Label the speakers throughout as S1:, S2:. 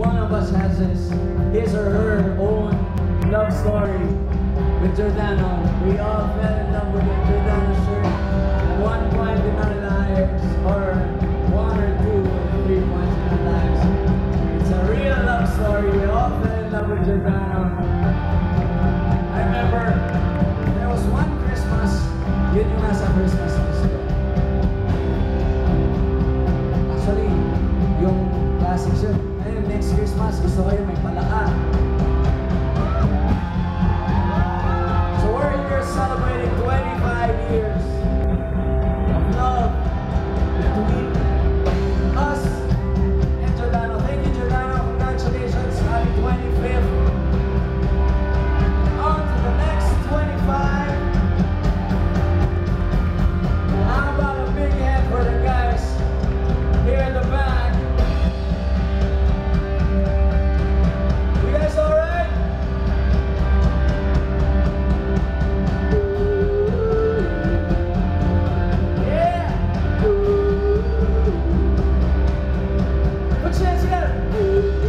S1: one of us has his, his or her own love story with Giordano. We all fell in love with Giordano shirt at one point in our lives, or one or two or three points in our lives. It's a real love story. We all fell in love with Giordano. I remember there was one Christmas, yun yung yun. Ayun, next Christmas, gusto ko yung may palaka. Your hands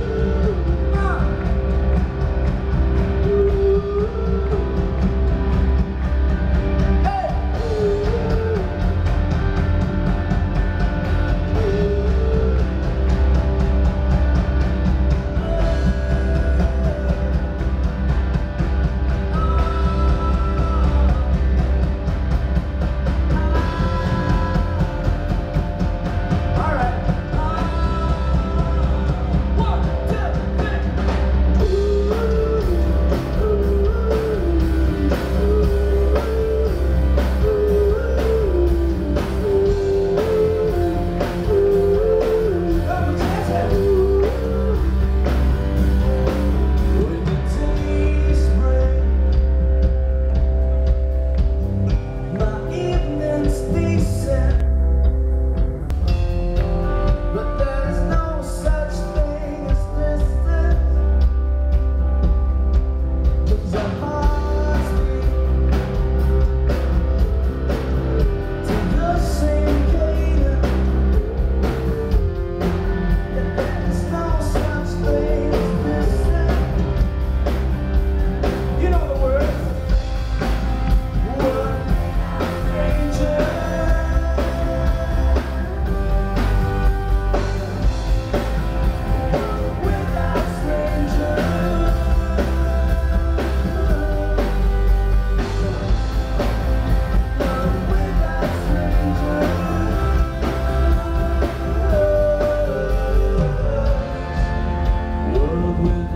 S1: world without